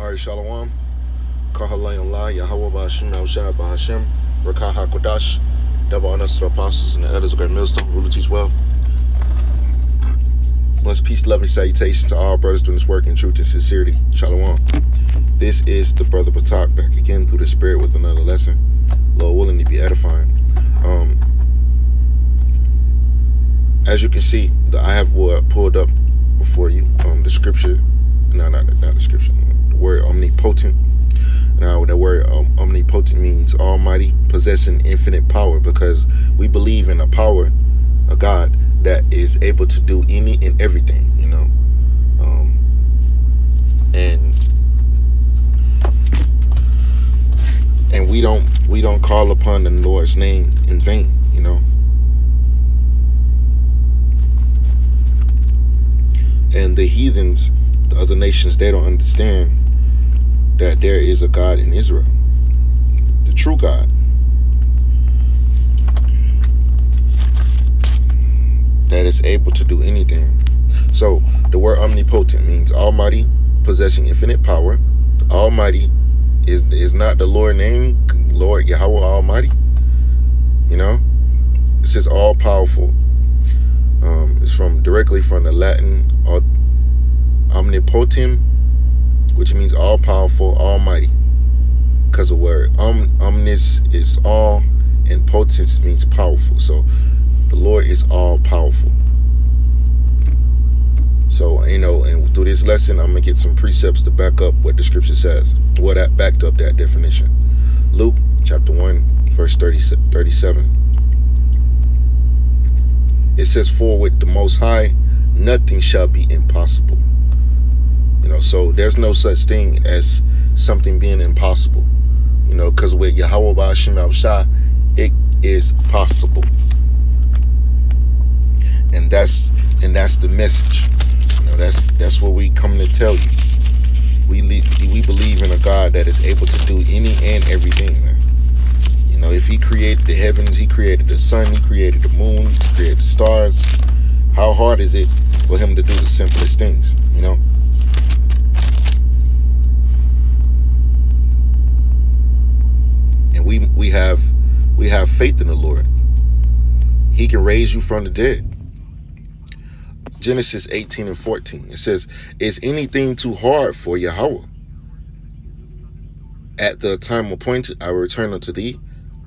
All right, Shalom. Kahalayim La, Yahweh Ba'ashim, Al Ba'ashim, Rakah HaKodash, double honors to the apostles and the elders of Great Millstone, rule to teach well. Much peace, love, and salutation to all brothers doing this work in truth and sincerity. Shalom. This is the Brother Patak back again through the Spirit with another lesson. Lord willing to be edifying. Um, as you can see, I have pulled up before you um, the scripture, no, not, not the scripture, word omnipotent. Now, the word um, omnipotent means almighty, possessing infinite power, because we believe in a power, a God that is able to do any and everything, you know. Um, and and we don't we don't call upon the Lord's name in vain, you know. And the heathens, the other nations, they don't understand that there is a God in Israel, the true God. That is able to do anything. So the word omnipotent means almighty, possessing infinite power. Almighty is is not the Lord name, Lord Yahweh Almighty. You know, it says all powerful. Um, it's from directly from the Latin omnipotent which means all powerful, almighty. Because the word um, om, omnis is all, and potence means powerful. So the Lord is all powerful. So, you know, and through this lesson, I'm to get some precepts to back up what the scripture says. What that backed up that definition. Luke chapter 1, verse 30, 37. It says, For with the Most High, nothing shall be impossible. You know, so there's no such thing as something being impossible. You know, because with Yahweh Ba'ashim Shah, it is possible. And that's and that's the message. You know, that's that's what we come to tell you. We we believe in a God that is able to do any and everything, man. You know, if he created the heavens, he created the sun, he created the moon, he created the stars. How hard is it for him to do the simplest things, you know? We we have we have faith in the Lord. He can raise you from the dead. Genesis 18 and 14. It says, Is anything too hard for Yahweh? At the time appointed, I will return unto thee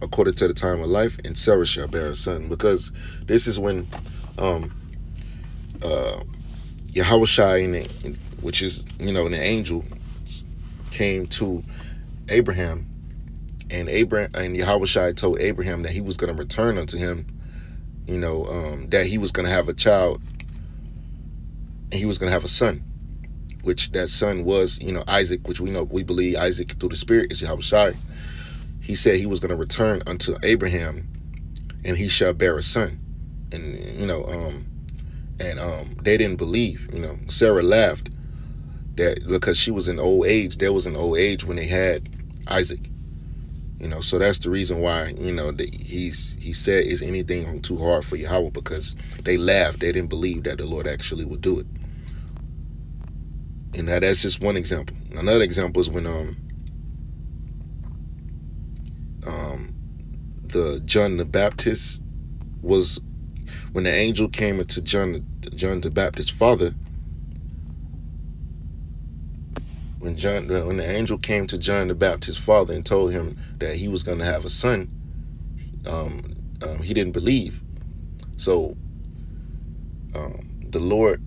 according to the time of life, and Sarah shall bear a son. Because this is when um uh Yahweh Shai, which is, you know, an angel, came to Abraham and Abraham and Yahweh told Abraham that he was going to return unto him, you know, um, that he was going to have a child and he was going to have a son, which that son was, you know, Isaac, which we know, we believe Isaac through the spirit is Yahweh He said he was going to return unto Abraham and he shall bear a son. And, you know, um, and um, they didn't believe, you know, Sarah laughed that because she was in old age, there was an old age when they had Isaac you know, so that's the reason why, you know, that he's he said is anything too hard for Yahweh because they laughed. They didn't believe that the Lord actually would do it. And now that's just one example. Another example is when um um the John the Baptist was when the angel came into John John the Baptist's father when John, when the angel came to John the Baptist's father and told him that he was going to have a son, um, um, he didn't believe. So um, the Lord,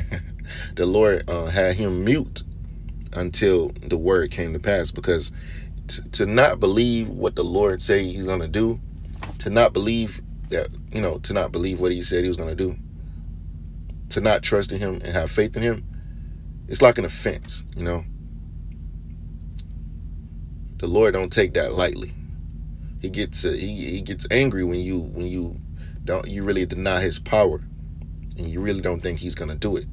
the Lord uh, had him mute until the word came to pass. Because to not believe what the Lord say He's going to do, to not believe that you know, to not believe what He said He was going to do, to not trust in Him and have faith in Him it's like an offense, you know. The Lord don't take that lightly. He gets uh, he he gets angry when you when you don't you really deny his power and you really don't think he's going to do it.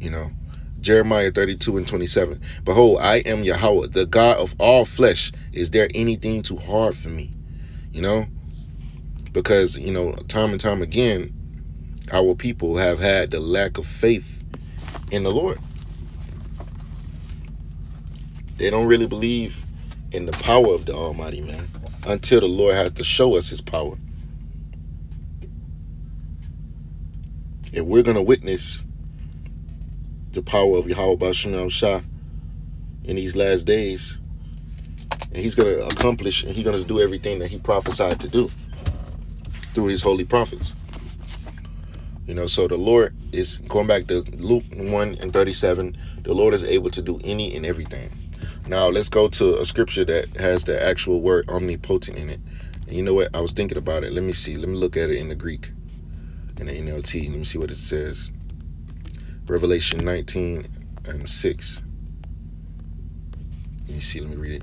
You know. Jeremiah 32 and 27. Behold, I am Yahweh, the God of all flesh. Is there anything too hard for me? You know? Because, you know, time and time again, our people have had the lack of faith in the Lord. They don't really believe in the power of the Almighty, man, until the Lord has to show us His power. And we're gonna witness the power of Yahweh Bashim Shah in these last days. And he's going to accomplish and he's going to do everything that he prophesied to do through his holy prophets. You know, so the Lord is going back to Luke 1 and 37. The Lord is able to do any and everything. Now, let's go to a scripture that has the actual word omnipotent in it. And you know what? I was thinking about it. Let me see. Let me look at it in the Greek, in the NLT. Let me see what it says. Revelation 19 and 6. Let me see, let me read it.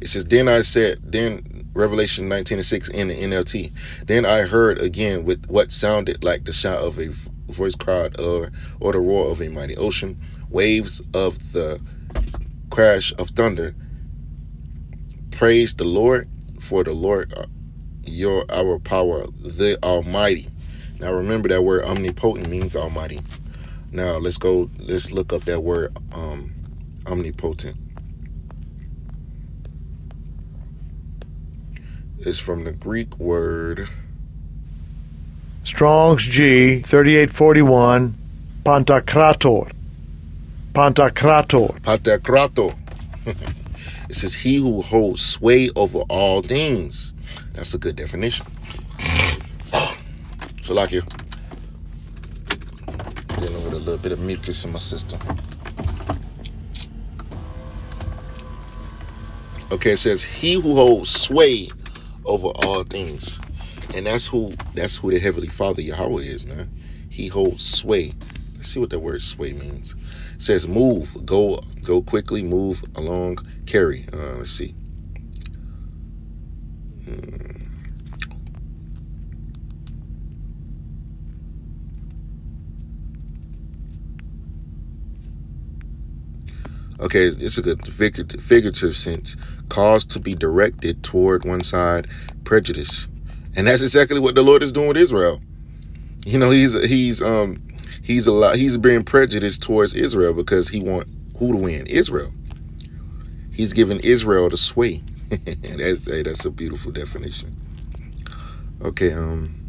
It says, Then I said, then Revelation 19 and 6 in the NLT. Then I heard again with what sounded like the shout of a voice crowd or, or the roar of a mighty ocean, waves of the crash of thunder. Praise the Lord, for the Lord uh, your our power, the Almighty. Now remember that word omnipotent means Almighty. Now let's go, let's look up that word um, omnipotent. It's from the Greek word Strong's G 3841 Pantokrator. Pantokrator. Pantokrator. it says he who holds sway over all things. That's a good definition. So like you dealing with a little bit of mucus in my system. Okay, it says he who holds sway over all things. And that's who that's who the Heavenly Father Yahweh is, man. He holds sway. Let's see what that word sway means. It says move, go go quickly, move along, carry. Uh, let's see. Hmm. Okay, it's a good figurative, sense. Cause to be directed toward one side, prejudice, and that's exactly what the Lord is doing with Israel. You know, he's he's um he's a lot he's being prejudiced towards Israel because he want who to win Israel. He's giving Israel the sway. that's hey, that's a beautiful definition. Okay, um.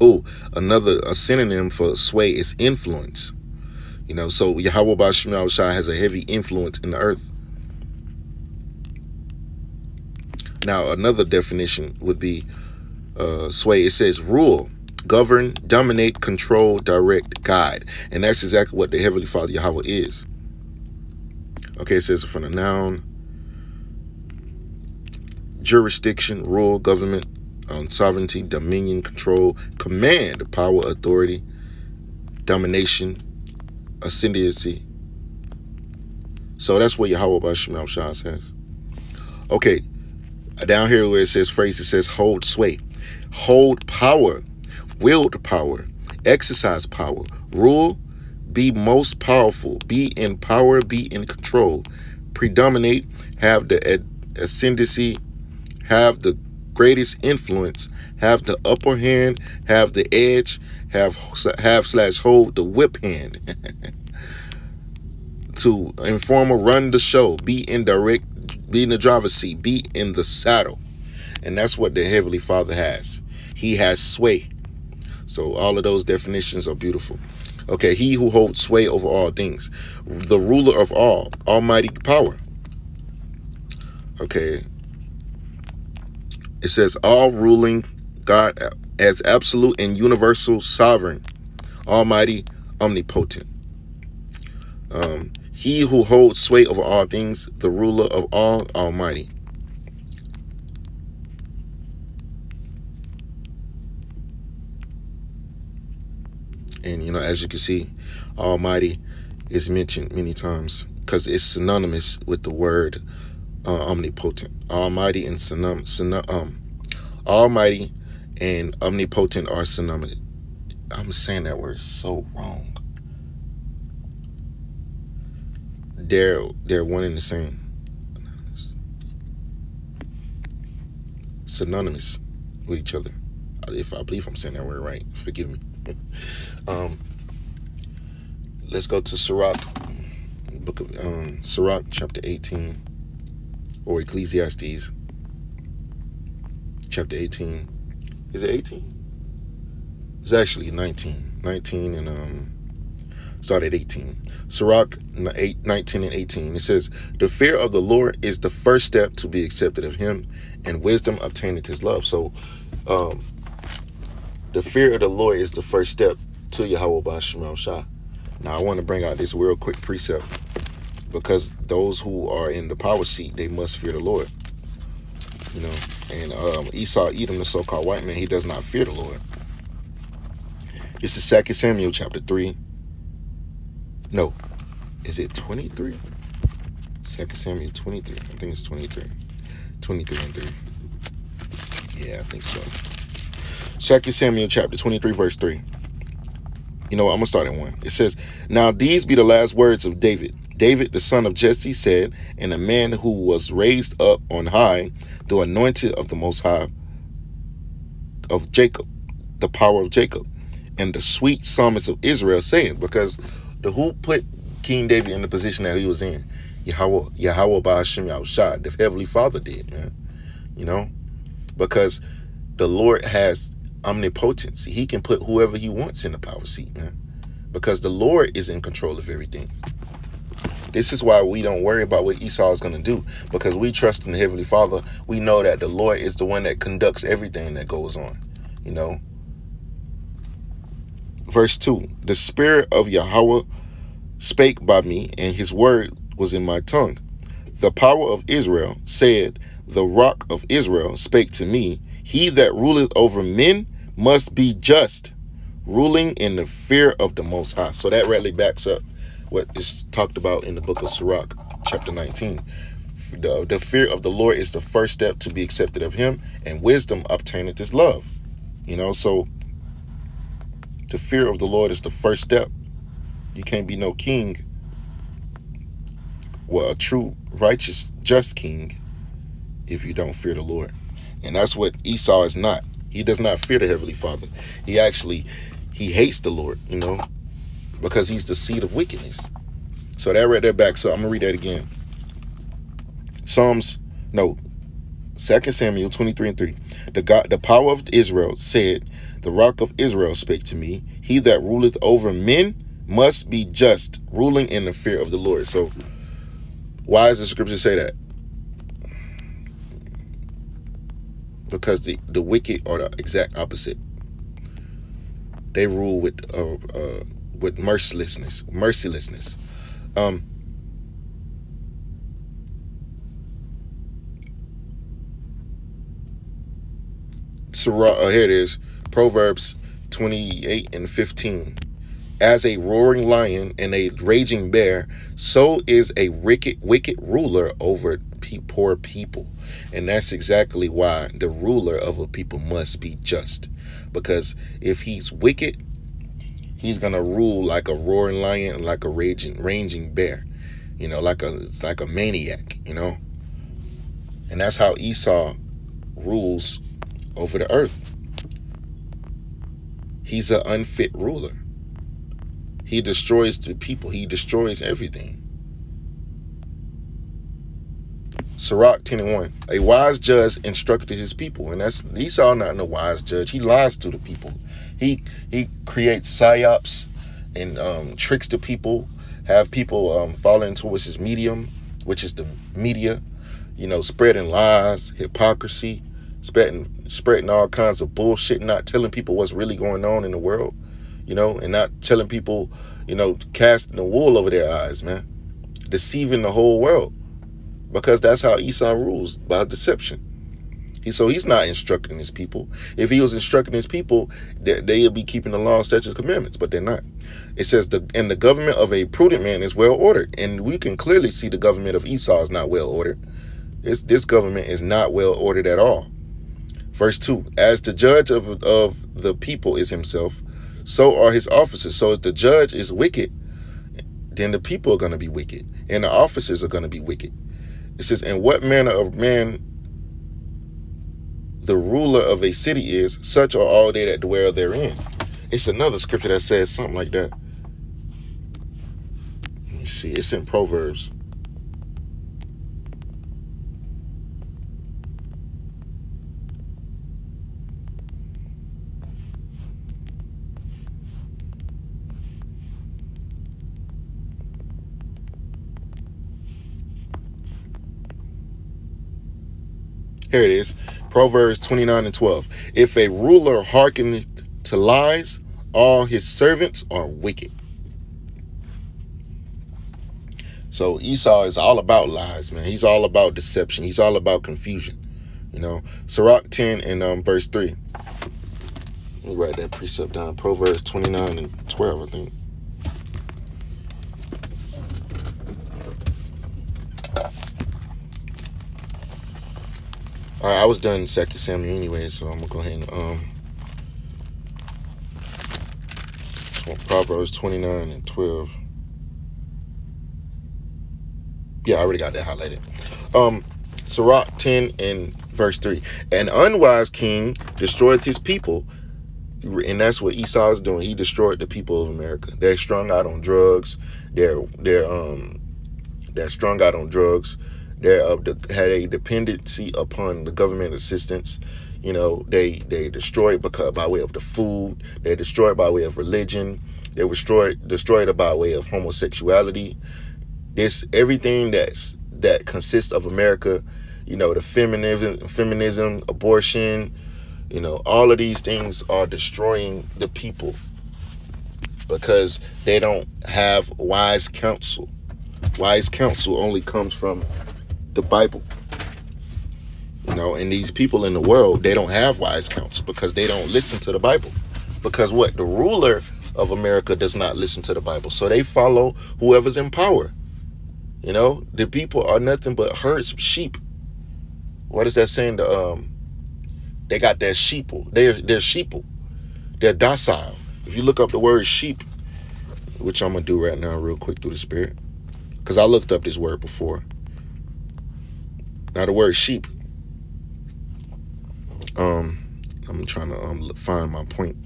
Oh, another a synonym for sway is influence. You know, so Yahweh Bashim Shai has a heavy influence in the earth. Now, another definition would be uh, sway. It says rule, govern, dominate, control, direct, guide. And that's exactly what the Heavenly Father Yahweh is. Okay, it says from the noun, jurisdiction, rule, government, on sovereignty, dominion, control, command, power, authority, domination, ascendancy. So that's what Yahweh Bashim Shah says. Okay, down here where it says phrase, it says hold sway, hold power, wield power, exercise power, rule, be most powerful, be in power, be in control, predominate, have the ascendancy, have the greatest influence, have the upper hand, have the edge, have have slash hold the whip hand. to inform or run the show, be in direct, be in the driver's seat, be in the saddle. And that's what the Heavenly Father has. He has sway. So all of those definitions are beautiful. Okay, he who holds sway over all things, the ruler of all, almighty power. Okay, it says all ruling God as absolute and universal sovereign, almighty, omnipotent. Um, he who holds sway over all things, the ruler of all, almighty. And, you know, as you can see, almighty is mentioned many times because it's synonymous with the word uh, omnipotent, almighty, and synom, synom, um, almighty and omnipotent are synonymous. I'm saying that word so wrong. They're they're one and the same. Synonymous with each other. If I believe I'm saying that word right, forgive me. um, let's go to Sirach, book of um, Sirach, chapter 18, or Ecclesiastes, chapter 18. Is it 18? It's actually 19. 19 and um, start at 18. Sirach 8, 19 and 18. It says, The fear of the Lord is the first step to be accepted of him, and wisdom obtaineth his love. So, um, the fear of the Lord is the first step to Yahweh Shah. Now, I want to bring out this real quick precept because those who are in the power seat, they must fear the Lord. You know, and um, Esau, Edom, the so-called white man, he does not fear the Lord. This is Second Samuel chapter 3. No, is it 23? Second Samuel 23. I think it's 23. 23 and 3. Yeah, I think so. Second Samuel chapter 23, verse 3. You know what? I'm going to start at 1. It says, Now these be the last words of David. David, the son of Jesse, said, And a man who was raised up on high, the anointed of the Most High of Jacob, the power of Jacob, and the sweet psalmist of Israel, saying, Because the who put King David in the position that he was in? Yahweh, Yahweh Ba'ashim Yahushua, the Heavenly Father did, man. You know? Because the Lord has omnipotence. He can put whoever he wants in the power seat, man. Because the Lord is in control of everything. This is why we don't worry about what Esau is going to do. Because we trust in the Heavenly Father. We know that the Lord is the one that conducts everything that goes on. You know? Verse 2 The Spirit of Yahweh spake by me, and his word was in my tongue. The power of Israel said, The rock of Israel spake to me, He that ruleth over men must be just, ruling in the fear of the Most High. So that really backs up what is talked about in the book of Sirach, chapter 19. The, the fear of the Lord is the first step to be accepted of him, and wisdom obtaineth his love. You know, so the fear of the Lord is the first step. You can't be no king, well, a true, righteous, just king, if you don't fear the Lord. And that's what Esau is not. He does not fear the Heavenly Father. He actually, he hates the Lord, you know, because he's the seed of wickedness. So that read that back. So I'm to read that again. Psalms, no, Second Samuel 23 and 3. The God, the power of Israel said, The rock of Israel spake to me, He that ruleth over men must be just, ruling in the fear of the Lord. So why does the scripture say that? Because the, the wicked are the exact opposite. They rule with uh, uh, with mercilessness, mercilessness. Um, Surah, uh, here it is, Proverbs 28 and 15. As a roaring lion and a raging bear, so is a wicked, wicked ruler over poor people. And that's exactly why the ruler of a people must be just. Because if he's wicked, he's gonna rule like a roaring lion, like a raging, raging bear. You know, like a it's like a maniac. You know, and that's how Esau rules over the earth. He's an unfit ruler. He destroys the people. He destroys everything. Sirach 10 and 1. A wise judge instructed his people. And that's Esau not no wise judge. He lies to the people. He he creates psyops and um, tricks the people, have people um, fall into his medium, which is the media, you know, spreading lies, hypocrisy, spreading spreading all kinds of bullshit, not telling people what's really going on in the world, you know, and not telling people, you know, casting the wool over their eyes, man. Deceiving the whole world. Because that's how Esau rules, by deception. He, so he's not instructing his people. If he was instructing his people, they, they'll be keeping the law, statutes, commandments, but they're not. It says, the and the government of a prudent man is well ordered. And we can clearly see the government of Esau is not well ordered. This, this government is not well ordered at all. Verse 2 As the judge of, of the people is himself, so are his officers. So if the judge is wicked, then the people are going to be wicked, and the officers are going to be wicked. It says, And what manner of man the ruler of a city is, such are all they that dwell therein. It's another scripture that says something like that. Let me see. It's in Proverbs. Here it is. Proverbs 29 and 12. If a ruler hearkeneth to lies, all his servants are wicked. So Esau is all about lies, man. He's all about deception. He's all about confusion. You know, Sirach 10 and um, verse 3. Let me write that precept down. Proverbs 29 and 12, I think. I was done Second Samuel anyway, so I'm gonna go ahead and um Proverbs 29 and 12. Yeah, I already got that highlighted. Um Sirach 10 and verse 3. An unwise king destroyed his people, and that's what Esau is doing. He destroyed the people of America. They're strung out on drugs. They're they're um they're strung out on drugs. They had a dependency upon the government assistance. You know, they they destroyed because by way of the food. They destroyed by way of religion. They destroyed destroyed by way of homosexuality. This everything that's that consists of America. You know, the feminism, feminism, abortion. You know, all of these things are destroying the people because they don't have wise counsel. Wise counsel only comes from the Bible. You know, and these people in the world, they don't have wise counsel because they don't listen to the Bible. Because what? The ruler of America does not listen to the Bible. So they follow whoever's in power. You know, the people are nothing but herds of sheep. What is that saying? The um they got their sheeple. They're they're sheeple. They're docile. If you look up the word sheep, which I'm gonna do right now real quick through the spirit. Because I looked up this word before. Now the word sheep. Um, I'm trying to um, find my point.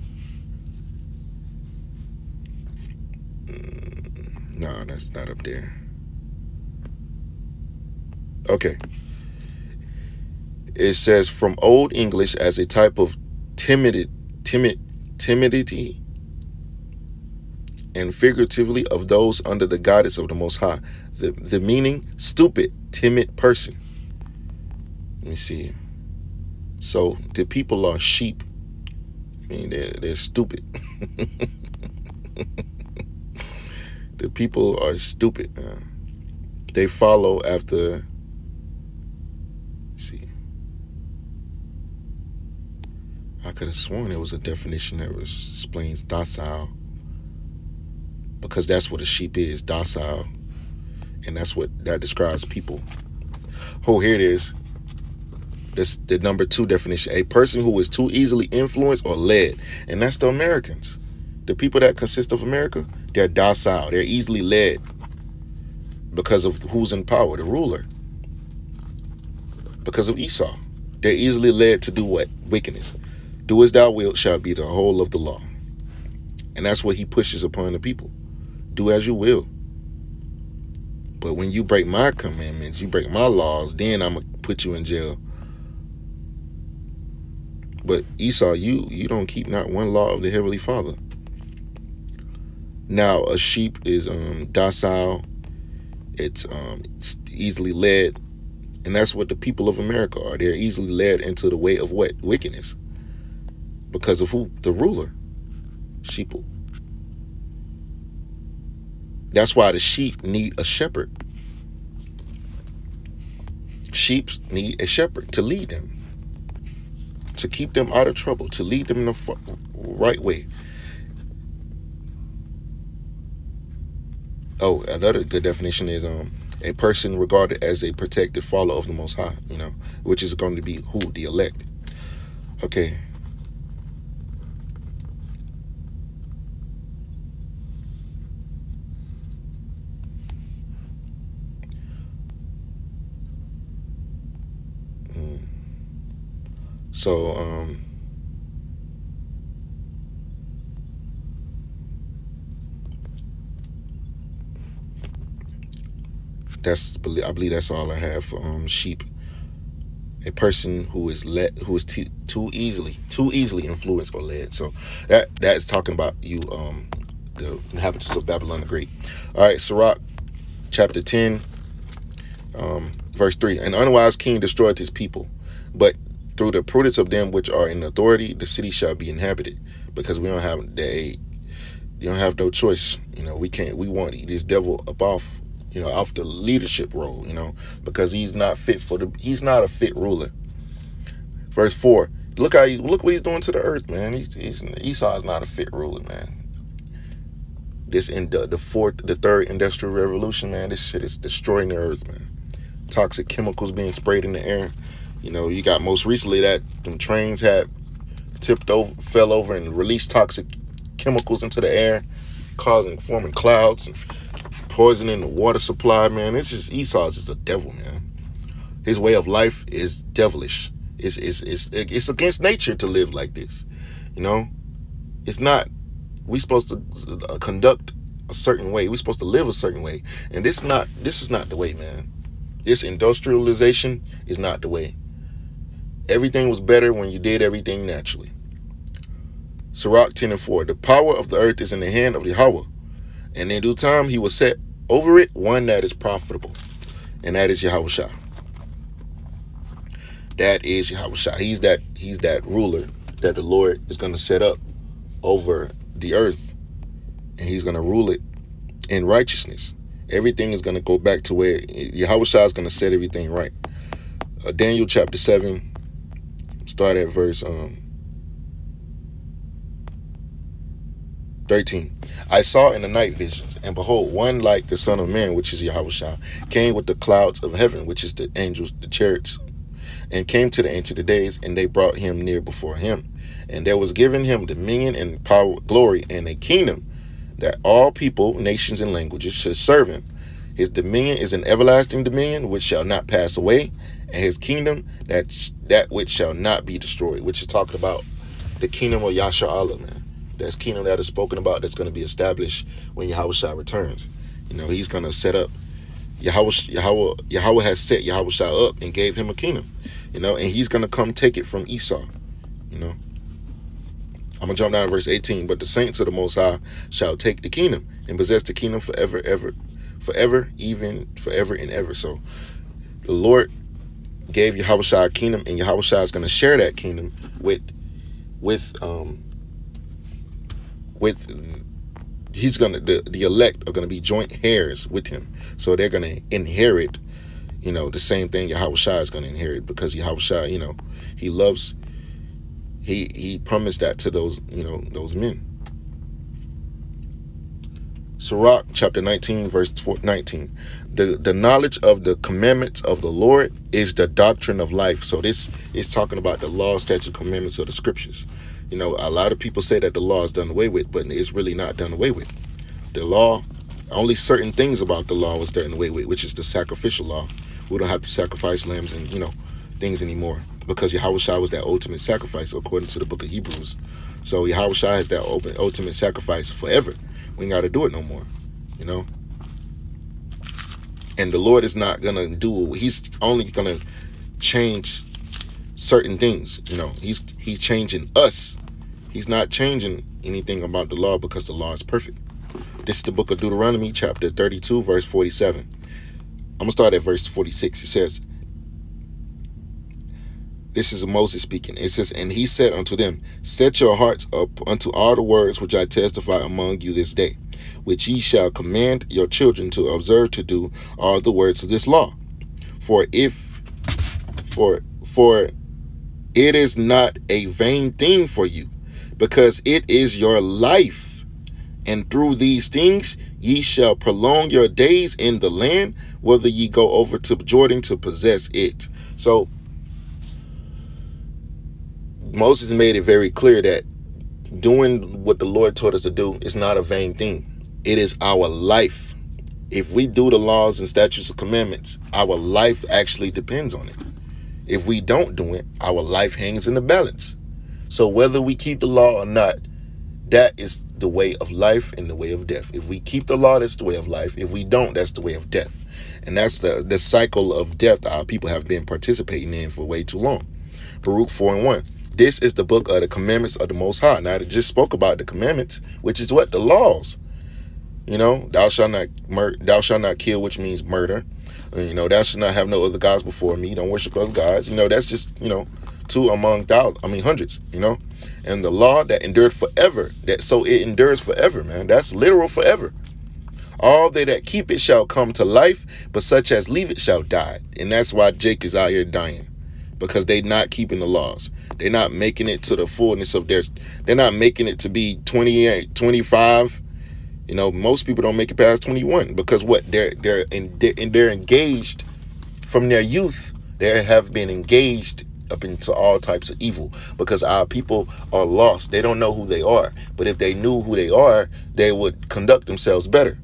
Mm, no, that's not up there. Okay. It says from Old English as a type of timid, timid, timidity, and figuratively of those under the guidance of the Most High. The the meaning stupid, timid person. Let me see. So the people are sheep. I mean, they're they're stupid. the people are stupid. They follow after. see, I could have sworn it was a definition that was explains docile, because that's what a sheep is, docile, and that's what that describes people. Oh, here it is. That's the number two definition. A person who is too easily influenced or led. And that's the Americans. The people that consist of America, they're docile. They're easily led because of who's in power, the ruler. Because of Esau. They're easily led to do what? Wickedness. Do as thou wilt shall be the whole of the law. And that's what he pushes upon the people. Do as you will. But when you break my commandments, you break my laws, then I'm going to put you in jail but Esau, you you don't keep not one law of the heavenly Father. Now a sheep is um, docile, it's um, easily led, and that's what the people of America are. They're easily led into the way of what wickedness because of who the ruler, sheeple. That's why the sheep need a shepherd. Sheep need a shepherd to lead them to keep them out of trouble, to lead them in the right way. Oh, another good definition is um, a person regarded as a protected follower of the Most High, you know, which is going to be who? The elect. Okay. So, um, that's I believe that's all I have for um sheep. A person who is let who is too, easily too easily influenced or led. So that that's talking about you um the inhabitants of Babylon the Great. All right, Sirach chapter 10 um verse 3 an unwise king destroyed his people but through the prudence of them which are in authority the city shall be inhabited because we don't have they you don't have no choice you know we can't we want this devil up off you know, off the leadership role, you know, because he's not fit for the he's not a fit ruler. Verse four. Look how he, look what he's doing to the earth, man. He's, he's Esau is not a fit ruler, man. This in the, the fourth, the third industrial revolution, man. This shit is destroying the earth, man. Toxic chemicals being sprayed in the air. You know, you got most recently that them trains had tipped over, fell over, and released toxic chemicals into the air, causing forming clouds. And, poisoning the water supply, man. It's just Esau's just a devil, man. His way of life is devilish. It's it's it's it's against nature to live like this. You know, it's not. We supposed to uh, conduct a certain way. We're supposed to live a certain way, and this not this is not the way, man. This industrialization is not the way. Everything was better when you did everything naturally. Sirach 10 and 4. The power of the earth is in the hand of Yahweh, and in due time he will set over it one that is profitable, and that is Yahweh That is Yahweh He's that he's that ruler that the Lord is going to set up over the earth, and he's going to rule it in righteousness. Everything is going to go back to where Yahweh is going to set everything right. Uh, Daniel chapter 7, start at verse um, 13. I saw in the night visions, and behold, one like the Son of Man, which is Yahweh came with the clouds of heaven, which is the angels, the chariots, and came to the Ancient of Days, and they brought him near before him. And there was given him dominion and power, glory, and a kingdom that all people, nations, and languages should serve him. His dominion is an everlasting dominion which shall not pass away, and his kingdom that that which shall not be destroyed, which is talking about the kingdom of Yasha Allah, man that's kingdom that is spoken about that's going to be established when Yahweh shall returns. You know, he's going to set up Yahweh, Yahweh, Yahweh has set Yahweh up and gave him a kingdom. You know, and he's going to come take it from Esau. You know, I'm to jump down to verse 18. But the saints of the Most High shall take the kingdom and possess the kingdom forever, ever, forever, even forever and ever. So the Lord gave Yahweh a kingdom, and Yahweh is going to share that kingdom with, with, um, with he's gonna the, the elect are gonna be joint heirs with him. So they're gonna inherit you know the same thing Yahweh Shai is gonna inherit because Yahweh Shai you know he loves he he promised that to those you know those men. Sirach chapter 19 verse 19 the the knowledge of the commandments of the Lord is the doctrine of life so this is talking about the law statutes commandments of the scriptures you know, a lot of people say that the law is done away with, but it's really not done away with. The law, only certain things about the law was done away with, which is the sacrificial law. We don't have to sacrifice lambs and, you know, things anymore because Yahweh Shai was that ultimate sacrifice according to the book of Hebrews. So Yahweh Shai has that ultimate sacrifice forever. We ain't got to do it no more, you know. And the Lord is not to do it. He's only to change certain things. You know, he's he's changing us. He's not changing anything about the law because the law is perfect. This is the book of Deuteronomy, chapter 32, verse 47. I'm to start at verse 46. It says, This is Moses speaking. It says, And he said unto them, Set your hearts up unto all the words which I testify among you this day, which ye shall command your children to observe to do are the words of this law. For if, for, for it is not a vain thing for you, because it is your life. And through these things ye shall prolong your days in the land, whether ye go over to Jordan to possess it. So Moses made it very clear that doing what the Lord taught us to do is not a vain thing. It is our life. If we do the laws and statutes and commandments, our life actually depends on it. If we don't do it, our life hangs in the balance. So whether we keep the law or not, that is the way of life and the way of death. If we keep the law, that's the way of life. If we don't, that's the way of death. And that's the, the cycle of death that our people have been participating in for way too long. Baruch 4 and 1. This is the book of the commandments of the Most High. Now, it just spoke about the commandments, which is what? The laws. You know, thou shalt not mur- thou shalt not kill, which means murder. Uh, you know, thou shalt not have no other gods before me. Don't worship other gods. You know, that's just, you know, two among thousands, I mean hundreds, you know. And the law that endured forever, that so it endures forever, man. That's literal forever. All they that keep it shall come to life, but such as leave it shall die. And that's why Jake is out here dying. Because they not keeping the laws. They're not making it to the fullness of their they're not making it to be 28, 25. You know, most people don't make it past 21 because what they're they're in, they're engaged from their youth. They have been engaged up into all types of evil because our people are lost. They don't know who they are. But if they knew who they are, they would conduct themselves better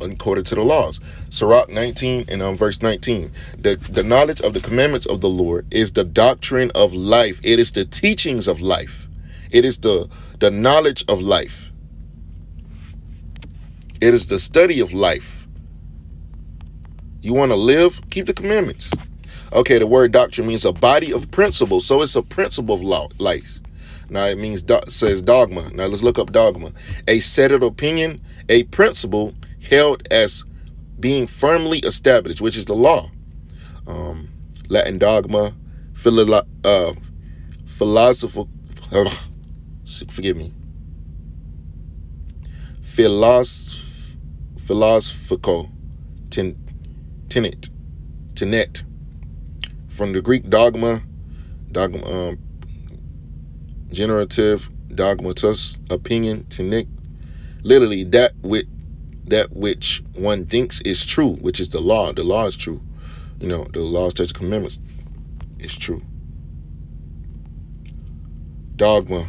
according to the laws. Sirach 19 and um, verse 19. The, the knowledge of the commandments of the Lord is the doctrine of life. It is the teachings of life. It is the, the knowledge of life. It is the study of life. You want to live? Keep the commandments. Okay, the word doctrine means a body of principles. So it's a principle of law, life. Now it means do, says dogma. Now let's look up dogma. A set of opinion, a principle held as being firmly established, which is the law. Um, Latin dogma, philo, uh, philosophical, forgive me, philosoph, philosophical ten, tenet, tenet, from the Greek dogma, dogma, um, generative, dogmatus, opinion, tenet, literally that with that which one thinks is true, which is the law. The law is true. You know, the law, statutes, commandments is true. Dogma.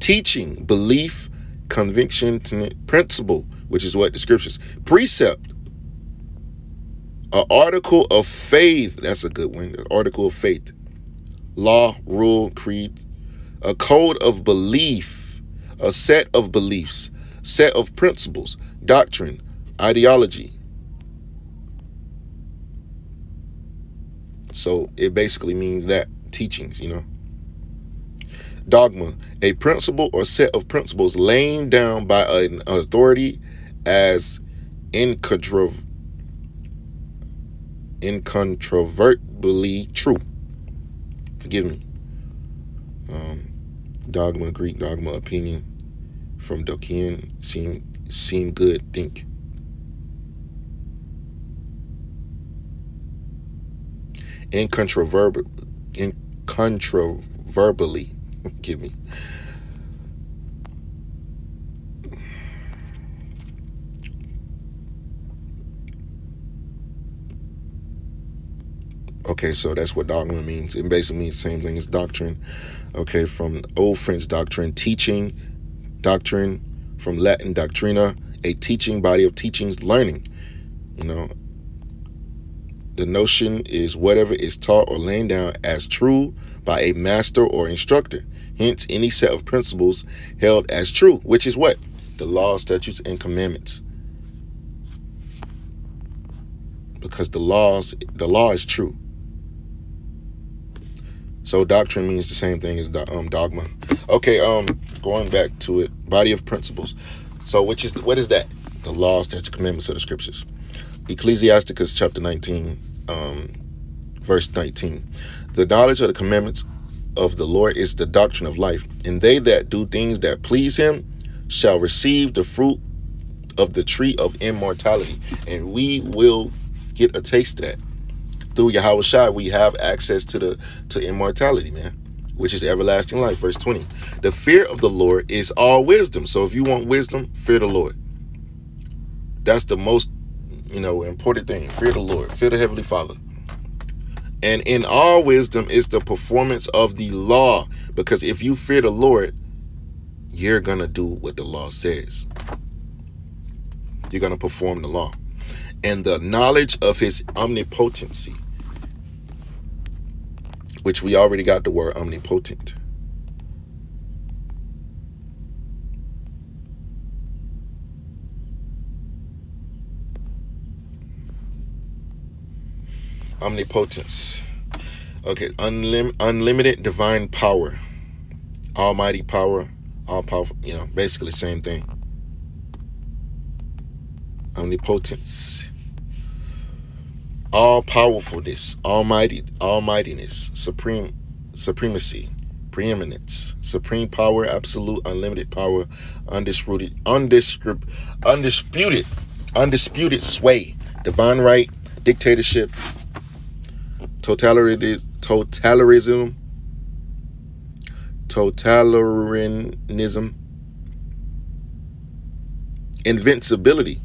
Teaching, belief, conviction, principle, which is what the scriptures. Precept. An article of faith. That's a good one. An article of faith. Law, rule, creed. A code of belief. A set of beliefs. Set of principles doctrine, ideology. So it basically means that teachings, you know. Dogma, a principle or set of principles laid down by an authority as incontrov incontrovertibly true. Forgive me. Um, dogma, Greek dogma, opinion from dokein seem seem good, think. Incontrovertible, incontrovertibly, give me. Okay, so that's what dogma means. It basically means the same thing as doctrine. Okay, from Old French doctrine, teaching, doctrine, from Latin doctrina, a teaching body of teachings, learning. You know, the notion is whatever is taught or laid down as true by a master or instructor. Hence, any set of principles held as true, which is what? The law, statutes, and commandments. Because the laws, the law is true. So doctrine means the same thing as um, dogma. Okay, um, going back to it, body of principles. So which is what is that? The laws, statutes, commandments of the scriptures. Ecclesiasticus chapter 19, um, verse 19. The knowledge of the commandments of the Lord is the doctrine of life, and they that do things that please him shall receive the fruit of the tree of immortality. And we will get a taste of that. Through Yahweh Shai, we have access to the to immortality, man which is everlasting life. Verse 20. The fear of the Lord is all wisdom. So if you want wisdom, fear the Lord. That's the most, you know, important thing. Fear the Lord. Fear the Heavenly Father. And in all wisdom is the performance of the law. Because if you fear the Lord, you're going to do what the law says. You're going to perform the law. And the knowledge of his omnipotency which we already got the word omnipotent. Omnipotence. Okay, unlim unlimited divine power. Almighty power, all powerful, you know, basically same thing. Omnipotence all powerfulness, almighty, almightiness, supreme, supremacy, preeminence, supreme power, absolute, unlimited power, undisputed, undisputed, undisputed, undisputed sway, divine right, dictatorship, totalitarianism, totalitarianism, invincibility,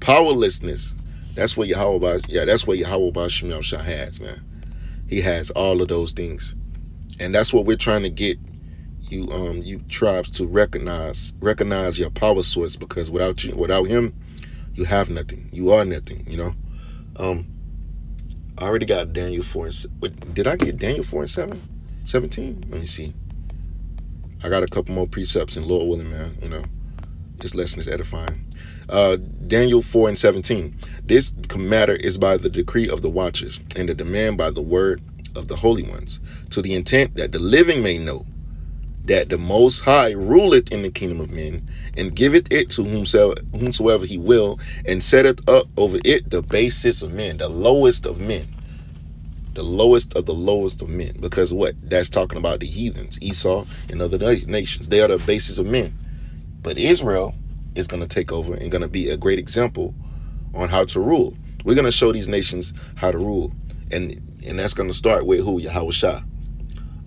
powerlessness. That's what Yahweh, yeah, that's what Yahweh Shemel Shah has, man. He has all of those things, and that's what we're trying to get you, um, you tribes to recognize, recognize your power source because without you, without him, you have nothing. You are nothing. You know. Um, I already got Daniel 4 and did I get Daniel 4 and 7? 17? Let me see. I got a couple more precepts and Lord willing, man, you know. This lesson is edifying. Uh, Daniel 4 and 17. This matter is by the decree of the watchers, and the demand by the word of the holy ones, to the intent that the living may know that the Most High ruleth in the kingdom of men, and giveth it to whomsoever, whomsoever he will, and setteth up over it the basis of men, the lowest of men. The lowest of the lowest of men. Because what? That's talking about the heathens, Esau, and other nations. They are the basis of men. But Israel is going to take over and going to be a great example on how to rule. We're going to show these nations how to rule. And and that's going to start with who? Yahweh Shah.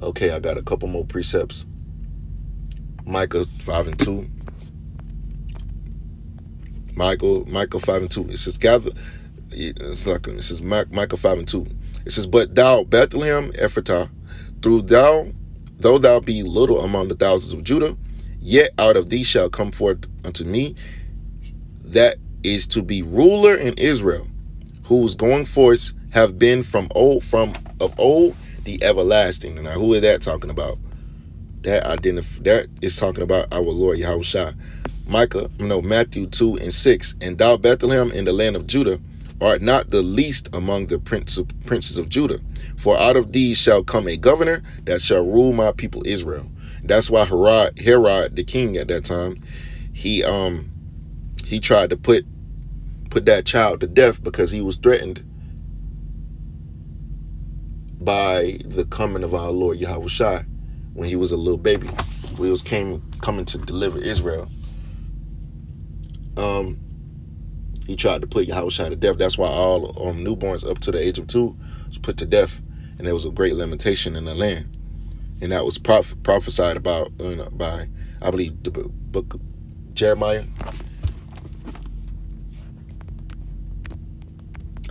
Okay, I got a couple more precepts. Micah 5 and 2. Michael, Michael 5 and 2. It says, gather. It's like, it says, Micah 5 and 2. It says, But thou, Bethlehem Ephratah, through thou, though thou be little among the thousands of Judah, yet out of thee shall come forth unto me that is to be ruler in Israel, whose going forth have been from old, from of old, the everlasting. Now, who is that talking about? that identify that is talking about our Lord Yahushua. Micah, no, Matthew 2 and 6. And thou, Bethlehem, in the land of Judah, art not the least among the prince princes of Judah. For out of these shall come a governor that shall rule my people Israel. That's why Herod, Herod the king at that time, he um he tried to put put that child to death because he was threatened by the coming of our Lord Yahushua when he was a little baby. He was came coming to deliver Israel. Um, he tried to put Yahushua to death. That's why all um, newborns up to the age of two was put to death, and there was a great lamentation in the land. And that was proph prophesied about uh, by, I believe, the book of Jeremiah.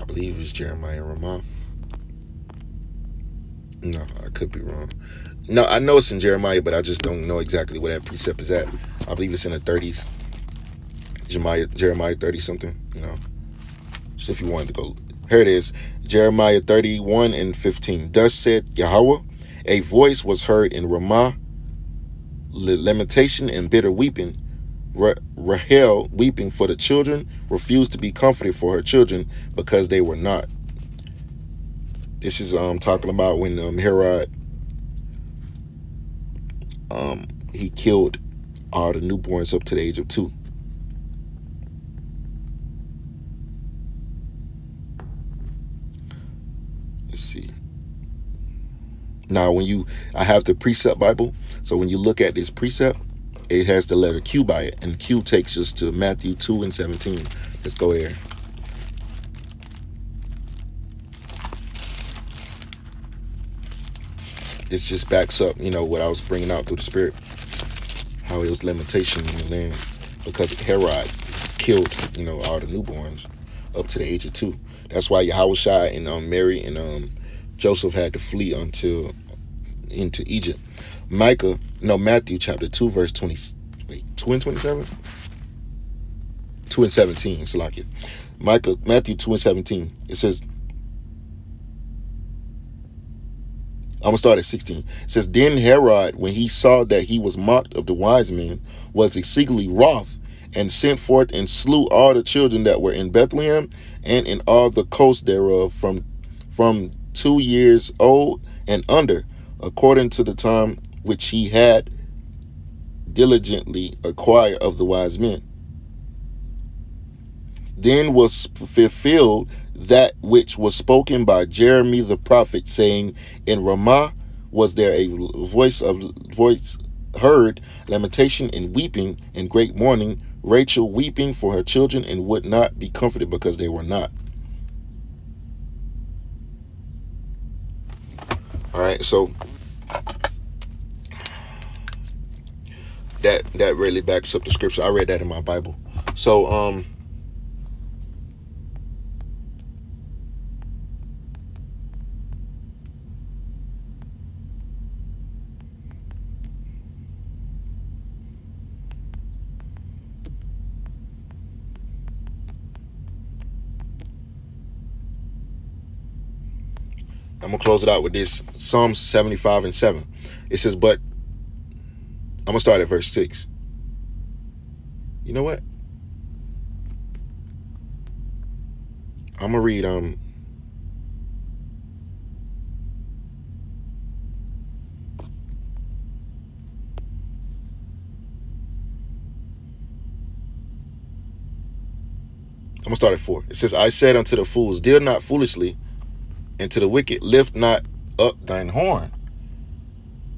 I believe it was Jeremiah Ramoth. No, I could be wrong. No, I know it's in Jeremiah, but I just don't know exactly where that precept is at. I believe it's in the 30s. Jeremiah, Jeremiah 30 something, you know. So if you wanted to go, here it is. Jeremiah 31 and 15. Thus said Yahweh, a voice was heard in Ramah, lamentation and bitter weeping. Rahel, weeping for the children, refused to be comforted for her children because they were not. This is um talking about when um, Herod um, he killed all the newborns up to the age of two. Let's see. Now, when you, I have the precept Bible. So when you look at this precept, it has the letter Q by it. And Q takes us to Matthew 2 and 17. Let's go there. this just backs up, you know, what I was bringing out through the spirit, how it was limitation in the land because Herod killed, you know, all the newborns up to the age of two. That's why Yahushua and um, Mary and um, Joseph had to flee until into Egypt. Micah, no, Matthew chapter 2, verse 20, wait, 2 and 27? 2 and 17, it's like it. Micah, Matthew 2 and 17, it says, I'm gonna start at 16. It says, Then Herod, when he saw that he was mocked of the wise men, was exceedingly wroth, and sent forth and slew all the children that were in Bethlehem and in all the coast thereof from from two years old and under, according to the time which he had diligently acquired of the wise men. Then was fulfilled that which was spoken by Jeremy the prophet, saying, In Ramah was there a voice of voice heard, lamentation and weeping and great mourning, Rachel weeping for her children and would not be comforted because they were not. All right, so that that really backs up the scripture. I read that in my Bible. So um I'm gonna close it out with this Psalms 75 and 7. It says, But I'm gonna start at verse 6. You know what? I'm gonna read um I'm gonna start at four. It says, I said unto the fools, Deal not foolishly and to the wicked, lift not up thine horn.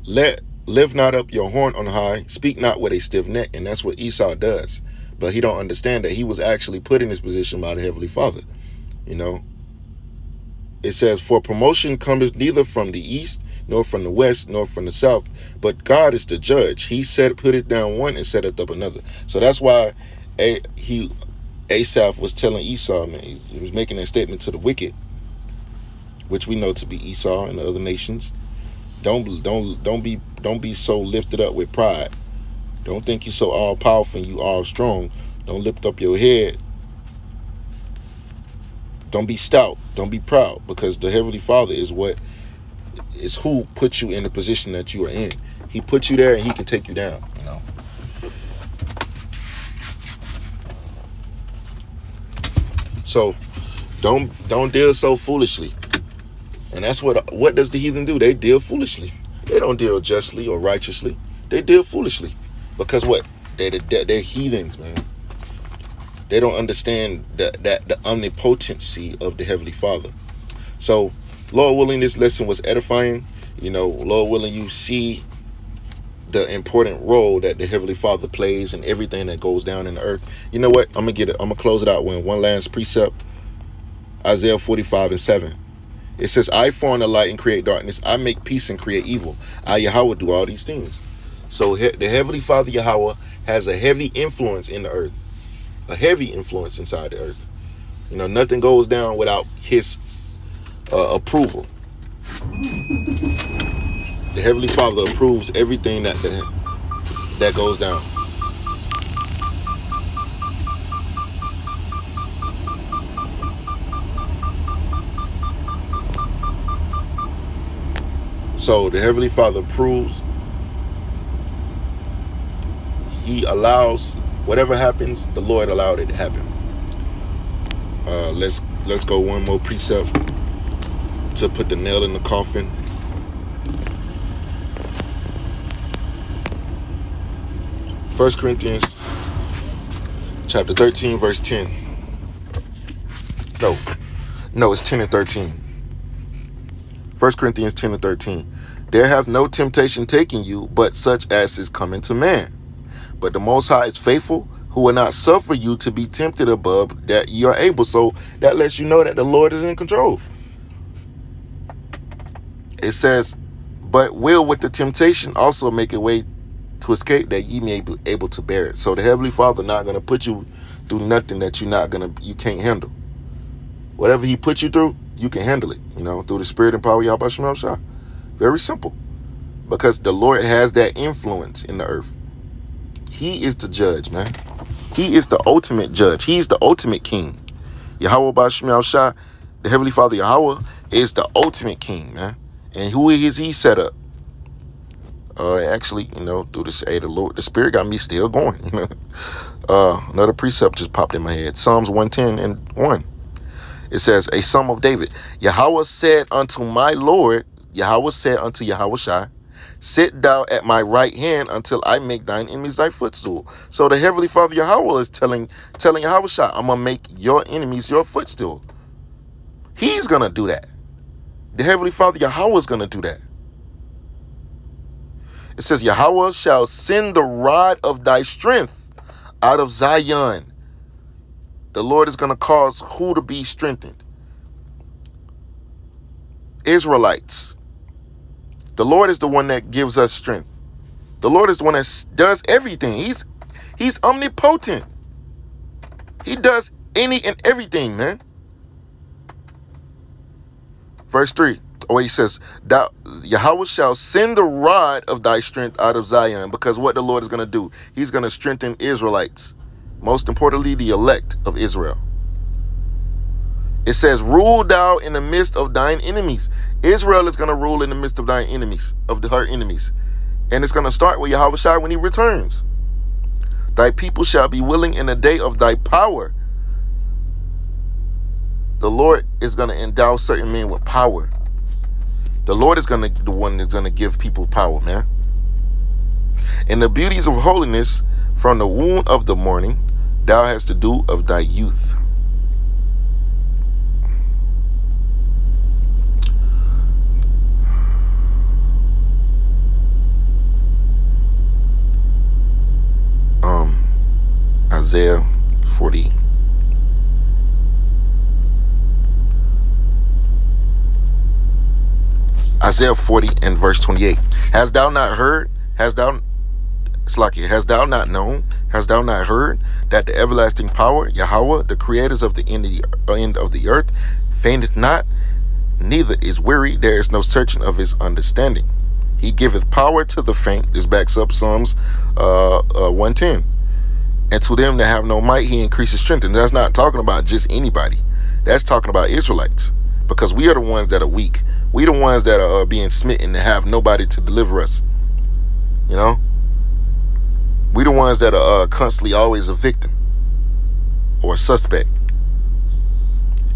Let lift not up your horn on high. Speak not with a stiff neck, and that's what Esau does. But he don't understand that he was actually put in this position by the heavenly Father. You know. It says, "For promotion cometh neither from the east, nor from the west, nor from the south, but God is the judge. He said, put it down one and set it up another." So that's why a he Asaph was telling Esau, man, he was making that statement to the wicked which we know to be Esau and the other nations. Don't don't don't be don't be so lifted up with pride. Don't think you're so all powerful and you all strong. Don't lift up your head. Don't be stout. Don't be proud because the heavenly Father is what is who put you in the position that you are in. He put you there and he can take you down, you know. So don't don't deal so foolishly. And that's what what does the heathen do? They deal foolishly. They don't deal justly or righteously. They deal foolishly. Because what? They they they're heathens, man. They don't understand that that the omnipotency of the Heavenly Father. So, Lord willing, this lesson was edifying. You know, Lord willing, you see the important role that the Heavenly Father plays in everything that goes down in the earth. You know what? I'm gonna get it. I'm gonna close it out with one last precept. Isaiah 45 and 7. It says, I form the light and create darkness. I make peace and create evil. I, Yahweh, do all these things. So the Heavenly Father, Yahweh, has a heavy influence in the earth. A heavy influence inside the earth. You know, nothing goes down without his uh, approval. The Heavenly Father approves everything that, that, that goes down. So the Heavenly Father proves He allows whatever happens, the Lord allowed it to happen. Uh, let's let's go one more precept to put the nail in the coffin. First Corinthians chapter 13, verse 10. No, no, it's 10 and 13. 1 Corinthians 10 and 13. There hath no temptation taken you, but such as is coming to man. But the Most High is faithful, who will not suffer you to be tempted above that you are able. So that lets you know that the Lord is in control. It says, but will with the temptation also make a way to escape that ye may be able to bear it. So the Heavenly Father not going to put you through nothing that you're not going to, you can't handle. Whatever he put you through, you can handle it, you know, through the spirit and power of Yahweh Shah. Very simple. Because the Lord has that influence in the earth. He is the judge, man. He is the ultimate judge. He's the ultimate king. Yahweh Bashmiel Shah, the Heavenly Father Yahweh, is the ultimate king, man. And who is he set up? Uh, actually, you know, through the hey, the Lord, the Spirit got me still going. You uh, another precept just popped in my head. Psalms 110 and 1. It says, a Psalm of David. Yahweh said unto my Lord, Yahweh said unto Yahweh Shai, Sit thou at my right hand until I make thine enemies thy footstool. So the Heavenly Father Yahweh is telling telling Yahweh Shai, I'm gonna make your enemies your footstool. He's gonna do that. The Heavenly Father Yahweh is gonna do that. It says, Yahweh shall send the rod of thy strength out of Zion. The Lord is going to cause who to be strengthened? Israelites. The Lord is the one that gives us strength. The Lord is the one that does everything. He's he's omnipotent. He does any and everything, man. Verse 3. Oh, he says, Thou, Yahweh shall send the rod of thy strength out of Zion. Because what the Lord is going to do, he's going to strengthen Israelites. Most importantly, the elect of Israel. It says, Rule thou in the midst of thine enemies. Israel is going to rule in the midst of thine enemies, of her enemies. And it's going to start with Yahweh Shai when he returns. Thy people shall be willing in the day of thy power. The Lord is going to endow certain men with power. The Lord is gonna the one that's gonna give people power, man. And the beauties of holiness from the womb of the morning, thou hast to do of thy youth. Um Isaiah 40 Isaiah 40 and verse 28. Has thou not heard? Has thou it. Has thou not known? Has thou not heard that the everlasting power, Yahweh, the creators of the end of the, end of the earth, fainteth not, neither is weary. There is no searching of his understanding. He giveth power to the faint. This backs up Psalms uh, uh, 110. And to them that have no might, he increases strength. And that's not talking about just anybody. That's talking about Israelites. Because we are the ones that are weak. We the ones that are uh, being smitten and have nobody to deliver us. You know? We the ones that are uh, constantly always a victim or a suspect.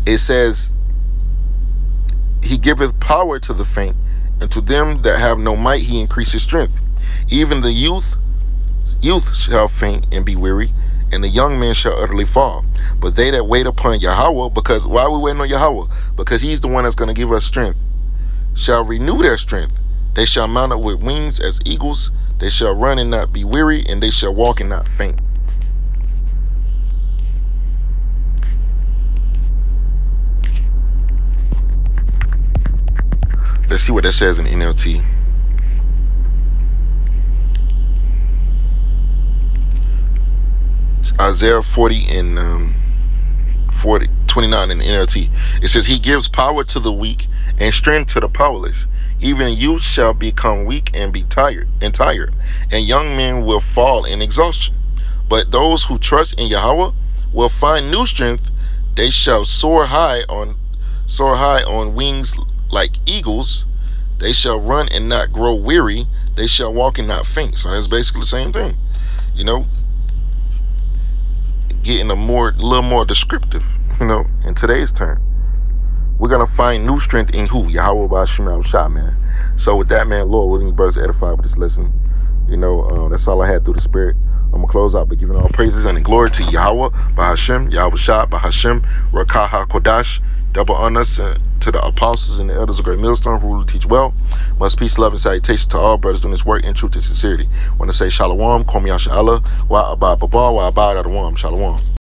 It says, He giveth power to the faint, and to them that have no might he increases strength. Even the youth, youth shall faint and be weary, and the young men shall utterly fall. But they that wait upon Yahweh, because why are we waiting on Yahweh? Because he's the one that's going to give us strength shall renew their strength. They shall mount up with wings as eagles. They shall run and not be weary, and they shall walk and not faint. Let's see what that says in NLT. Isaiah 40 and um, 40, 29 in NLT. It says, He gives power to the weak and strength to the powerless. Even youth shall become weak and be tired and tired, and young men will fall in exhaustion. But those who trust in Yahweh will find new strength. They shall soar high on soar high on wings like eagles. They shall run and not grow weary. They shall walk and not faint. So that's basically the same thing. You know, getting a more, little more descriptive. You know, in today's term we're gonna find new strength in who? Yahweh Bashim Shah, man. So with that, man, Lord, willing brothers edified with this lesson. You know, uh, that's all I had through the spirit. I'm gonna close out by giving all praises and glory to Yahweh, Bahashim, Yahweh Shah, Bahashim, Rakaha Kodash. Double honors to the apostles and the elders of Great Millstone who will teach well. Must peace, love, and salutation to all brothers doing this work in truth and sincerity. Want to say Shalom, call me Yasha Allah, Wa Abba Baba, Wa Abba Shalom.